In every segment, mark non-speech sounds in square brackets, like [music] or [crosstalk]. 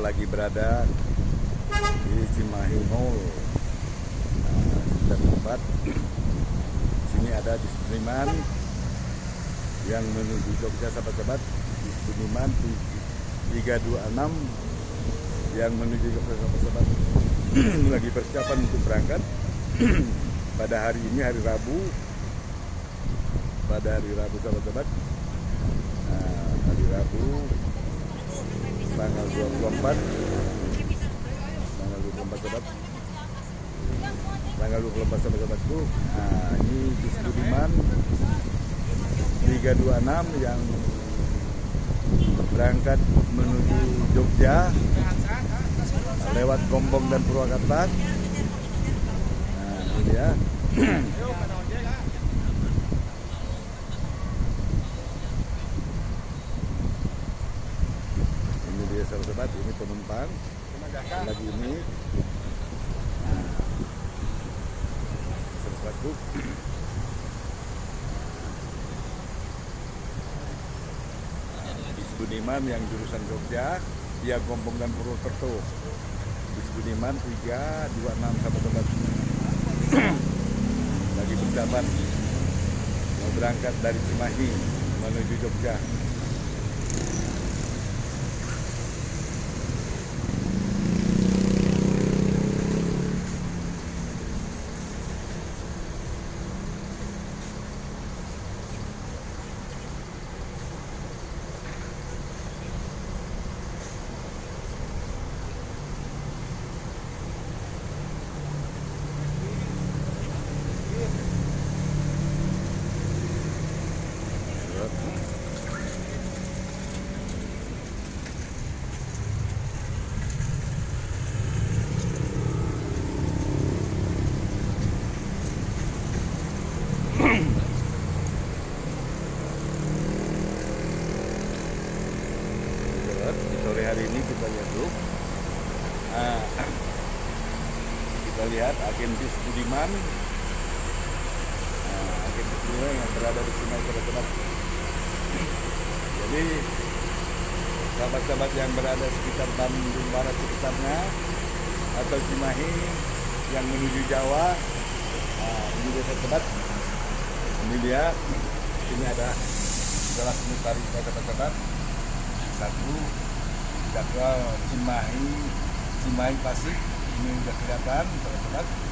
lagi berada di Cimahi Mall. Nah, tempat. Sini ada di Sudirman yang menuju Jogja sahabat-sahabat di Sudirman 326 yang menuju Jogja sahabat-sahabat. Lagi persiapan untuk berangkat. Pada hari ini hari Rabu. Pada hari Rabu sahabat-sahabat. Nah, hari Rabu tanggal 24 tanggal 24 sahabat tanggal 24 sahabat-sahabatku nah ini di Sudirman 326 yang berangkat menuju Jogja lewat Gombong dan Purwakarta. Nah ini dia [clears throat] ini dia sahabat-sahabat ini penumpang lagi ini nah, sahabatku di Sudirman yang jurusan Jogja via Gombong dan Purwokerto. Di Sudirman 326 sahabat-sahabat lagi persiapan mau berangkat dari Cimahi menuju Jogja Sahabat, di sore hari ini kita lihat dulu Nah, kita lihat agen bis Budiman. Nah, agen bis Budiman yang berada di sini sahabat-sahabat jadi sahabat-sahabat yang berada sekitar Bandung Barat sekitarnya atau Cimahi yang menuju Jawa nah, ini dia sahabat ini dia. Ini ada jelas ini tarif sahabat-sahabat satu jadwal Cimahi Cimahi Pasik ini udah kelihatan teman-teman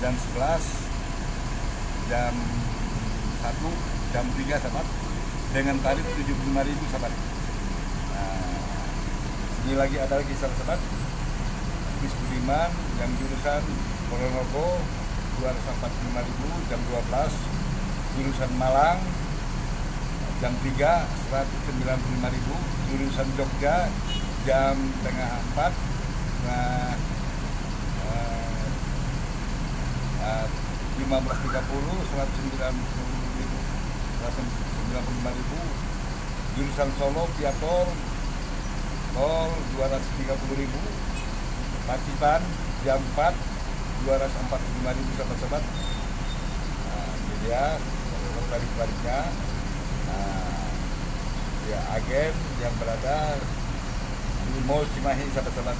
jam 11 jam 1 jam 3 sahabat dengan tarif 75.000 sahabat. Nah, ini lagi ada lagi sahabat bis Budiman yang jurusan Ponorogo 245.000 jam 12 jurusan Malang jam 3 195.000 jurusan Jogja jam tengah 4 nah, 15.30 190.000 jurusan Solo via tol tol 230.000 Pacitan jam 4 245.000 sahabat-sahabat. Nah, ini dia tarik-tariknya Nah, ya agen yang berada di Mall Cimahi sahabat-sahabat.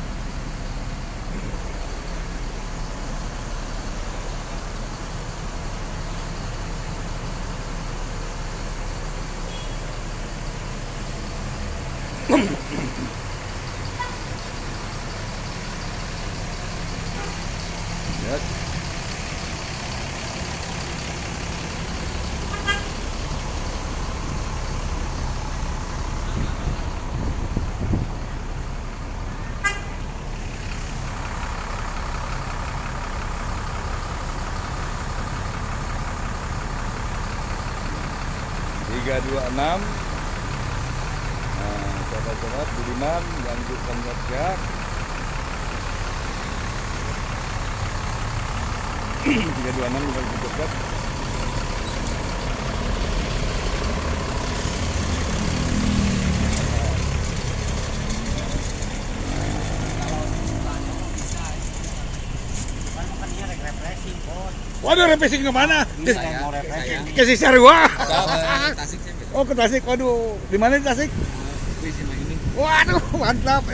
326 nah sahabat-sahabat Budiman dan Jukang tiga dua enam bukan dekat [clears throat] Waduh, refreshing ke mana? Ke, ke, Tasik. Oh, ke Tasik. Waduh, di mana di Tasik? Di sini ini. Waduh, mantap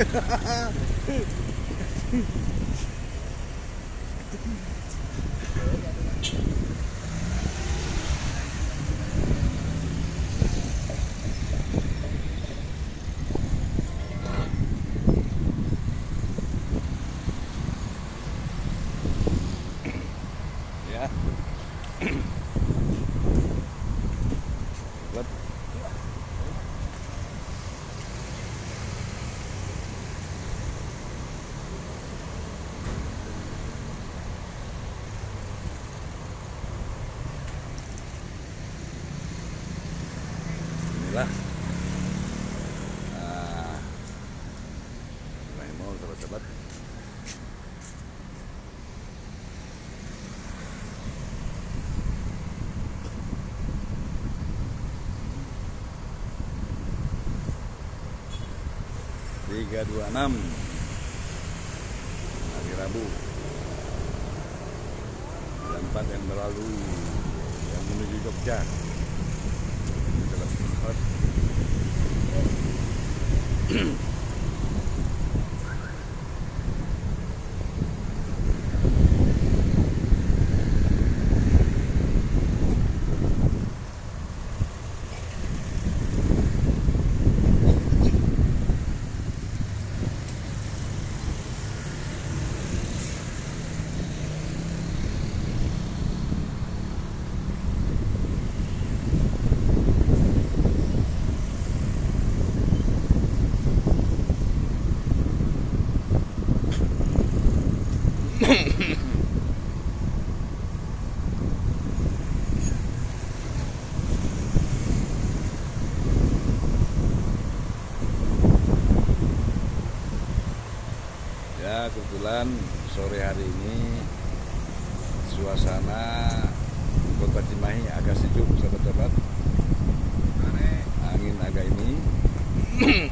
inilah nah, mau tiga dua enam. Hari Rabu. Empat yang berlalu yang menuju Jogja Sahabat-sahabat. Ya kebetulan sore hari ini suasana kota Cimahi agak sejuk sahabat-sahabat. Angin agak ini. [clears throat]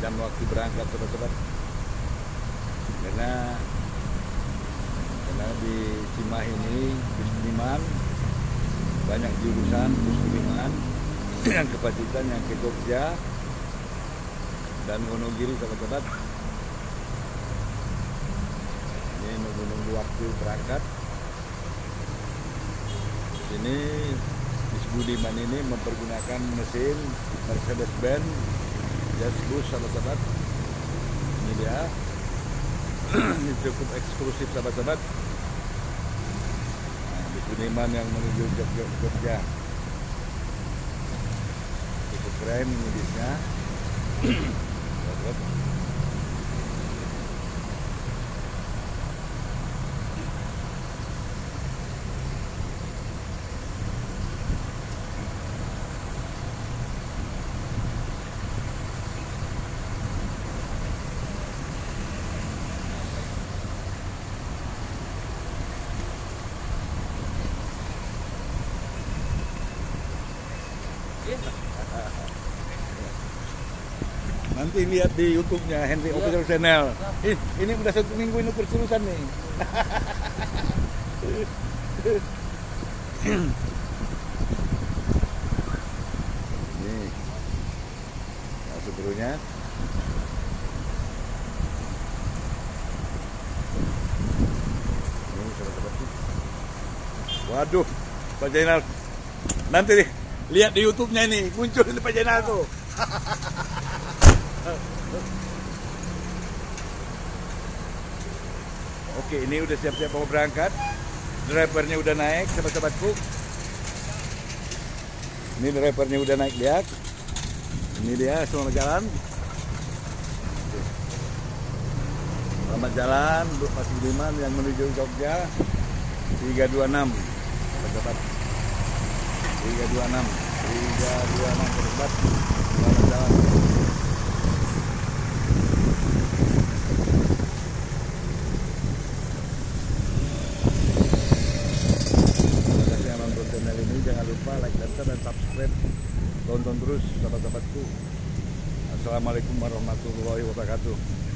jam waktu berangkat sobat-sobat. Karena karena di Cimahi ini di Sudirman banyak jurusan di Sudirman [clears throat] yang ke Pacitan, yang ke Jogja dan Wonogiri sobat-sobat. Ini nunggu-nunggu waktu berangkat ini Bis Budiman ini mempergunakan mesin Mercedes-Benz Jazz Bus sahabat-sahabat. Ini dia. [clears throat] Ini cukup eksklusif sahabat-sahabat. Nah, Bis Budiman yang menuju Jogja, Jogja. cukup keren ini bisnya [clears throat] Nanti lihat di YouTube-nya Henry Iya. Official Channel. Ih, ini udah satu minggu ini perserusan nih. Masuk. Ini sahabat-sahabatku. Waduh, Pak Jainal. Nanti deh, lihat di YouTube-nya ini, muncul ini Pak Jainal tuh. [laughs] Oke, ini udah siap-siap mau berangkat. Drivernya udah naik, sahabat-sahabatku. Ini drivernya udah naik, lihat. Ini dia, semua jalan. Selamat jalan, Bu Mas Budiman yang menuju Jogja. 326, sahabat-sahabat. 326, 326, sahabat. Selamat jalan. Terima kasih yang nonton channel ini. Jangan lupa like dan share dan subscribe. Tonton terus sahabat-sahabatku. Assalamualaikum warahmatullahi wabarakatuh.